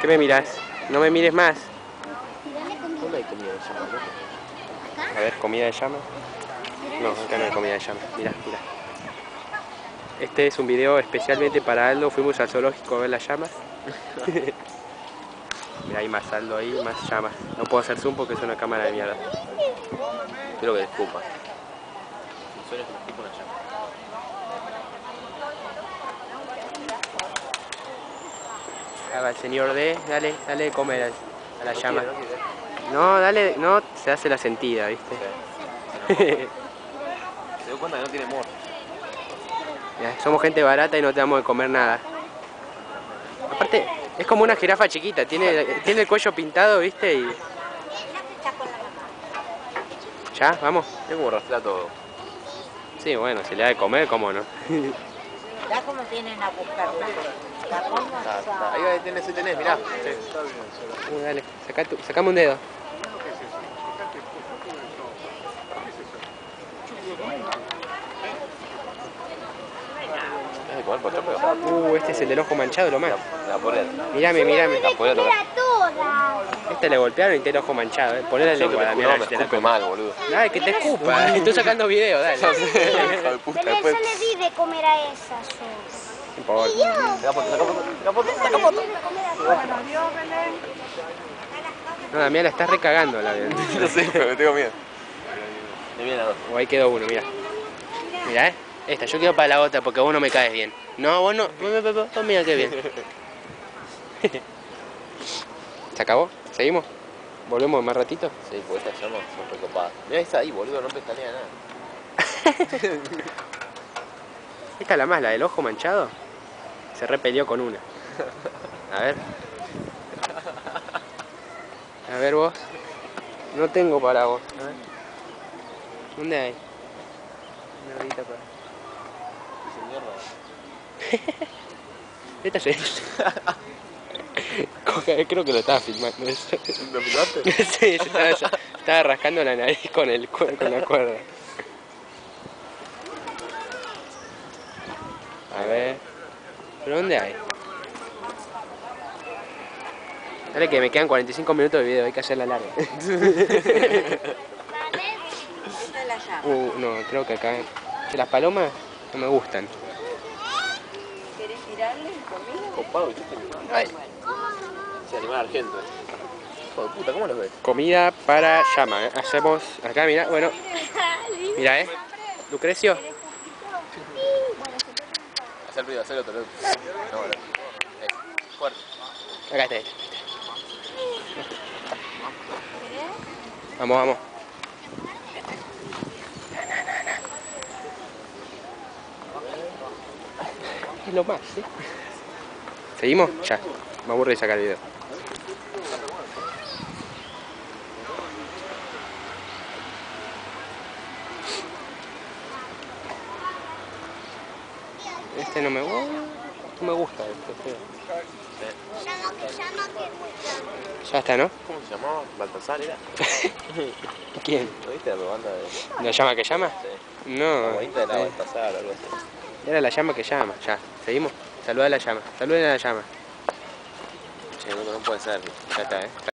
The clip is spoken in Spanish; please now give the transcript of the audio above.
¿Qué me miras? No me mires más. ¿Dónde hay comida de llama? A ver, comida de llama. No, acá no hay comida de llama. Mira, mira. Este es un video especialmente para Aldo. Fuimos al zoológico a ver las llamas. Mira, hay más Aldo ahí, más llamas. No puedo hacer zoom porque es una cámara de mierda. Quiero que es una llama. El señor D, dale, dale de comer a, a la No llama. quiere, no quiere. No, dale, no, se hace la sentida, ¿viste? Se dio cuenta que no tiene amor. Ya, somos gente barata y no te damos de comer nada. Aparte, es como una jirafa chiquita, tiene, tiene el cuello pintado, ¿viste? Y... ¿Ya? ¿Vamos? Es como rastrea todo. Sí, bueno, si le da de comer, ¿cómo no? Ya como tienen a buscar la pongo Está, está. asada. Ahí va, tenés, tenés, mirá. Uh, dale, saca tu- sacame un dedo. ¿Es de comer por pero Uh, este es el del ojo manchado, lo más. La poner. Mirame, mirame. La tocar. Este le golpearon y tiene el ojo manchado, ¿eh? Yo que lengua, me Damián, juro, me escupe mal, boludo. Dale, que te escupa. Estoy sacando video, dale. Hijo de puta, Pero después. eso le di de comer a esas. sos. No importa. Saca foto, saca foto, saca foto, saca foto. No, Damián, la estás recagando la No sé, pero me tengo miedo. Me viene a dos. O ahí quedó uno, mira. Mira, eh. Esta, yo quiero para la otra porque vos no me caes bien. No, vos no. Vos mira qué bien. ¿Se acabó? ¿Seguimos? ¿Volvemos más ratito? Sí, porque estas llamas son recopadas. Mirá esa ahí, boludo, no pestanea nada. Esta es la más, la del ojo manchado. Se repelió con una. A ver. A ver vos. No tengo para vos. A ver. ¿Dónde hay? Una horita para. Esta es. Creo que lo estaba filmando. ¿Lo filmaste? sí, se estaba, estaba rascando la nariz con, el, con la cuerda. A ver. ¿Pero dónde hay? Dale que me quedan 45 minutos de video, hay que hacerla larga. Esta es la llama. uh, no, creo que acá. Que las palomas no me gustan. ¿Querés tirarle comida? Copado, ¿viste? Ay. Ese animal argento. Hijo de puta, ¿cómo los ves? Comida para llama. ¿eh? Hacemos acá, mira, bueno. Mira, eh. Lucrecio. Hacer ruido, hacer otro. otro. No, no. Eh, fuerte. Acá está. ella. Vamos, vamos. Es lo más, ¿sí? ¿Seguimos? Ya. Me aburre de sacar el video. Este no me gusta. No me gusta este. Ya está, ¿no? ¿Cómo se llamaba? Baltasar era. ¿Quién? ¿Lo viste la banda de.? ¿La llama que llama? Sí. No. La de la Baltasar o algo así. Era la llama que llama. Ya. ¿Seguimos? Saluda a la llama. Saluda a la llama. Che, no, no puede ser. Ya está, ¿eh?